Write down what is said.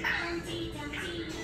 Okay.